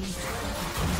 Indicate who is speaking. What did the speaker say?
Speaker 1: Team's turret